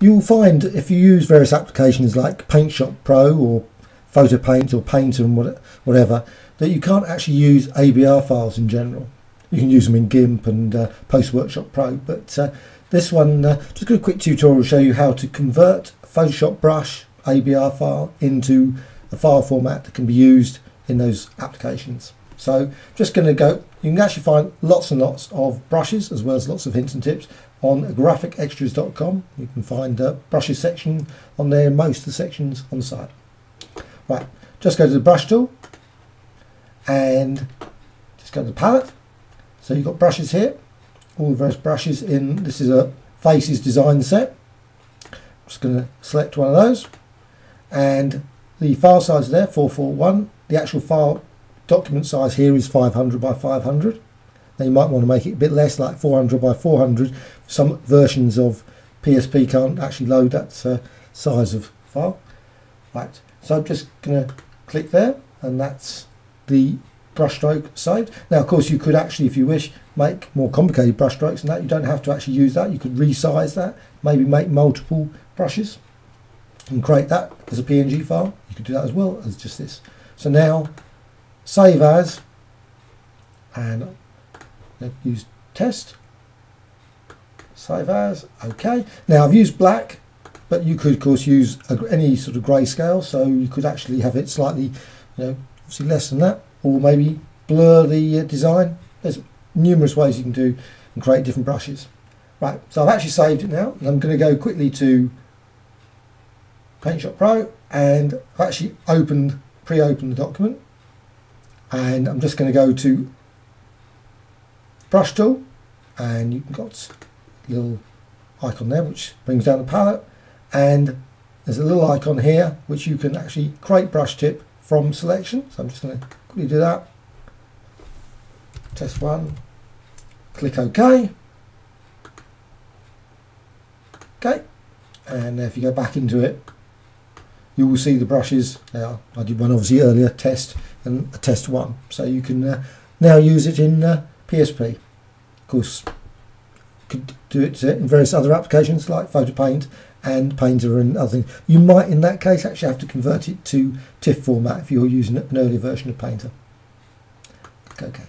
you'll find if you use various applications like Paint Shop Pro or Photo Paint or Painter and whatever, that you can't actually use ABR files in general. You can use them in GIMP and uh, Post Workshop Pro, but uh, this one, uh, just a quick tutorial to show you how to convert Photoshop brush ABR file into a file format that can be used in those applications. So just going to go, you can actually find lots and lots of brushes as well as lots of hints and tips on graphicxtras.com. You can find a brushes section on there, most of the sections on the site. Right, just go to the brush tool and just go to the palette. So you've got brushes here, all the various brushes in, this is a faces design set. I'm just going to select one of those and the file size there, 441. The actual file document size here is 500 by 500. Now you might want to make it a bit less, like 400 by 400. Some versions of PSP can't actually load that uh, size of file. Right, so I'm just going to click there, and that's the brushstroke saved. Now, of course, you could actually, if you wish, make more complicated brushstrokes and that. You don't have to actually use that. You could resize that, maybe make multiple brushes and create that as a PNG file. You could do that as well as just this. So now save as, and use test, save as, okay. Now I've used black, but you could of course use any sort of grayscale, so you could actually have it slightly, you know, obviously less than that, or maybe blur the uh, design. There's numerous ways you can do and create different brushes. Right, so I've actually saved it now, and I'm going to go quickly to Paint Shop Pro, and I've actually opened, pre-opened the document and I'm just going to go to brush tool and you've got a little icon there which brings down the palette. And there's a little icon here which you can actually create brush tip from selection. So I'm just going to quickly do that. Test one. Click OK. Okay and if you go back into it you will see the brushes. Now I did one obviously earlier test and a test one. So you can uh, now use it in uh, PSP of course could do it in various other applications like photo paint and painter and other things. You might in that case actually have to convert it to TIFF format if you're using an earlier version of painter. Okay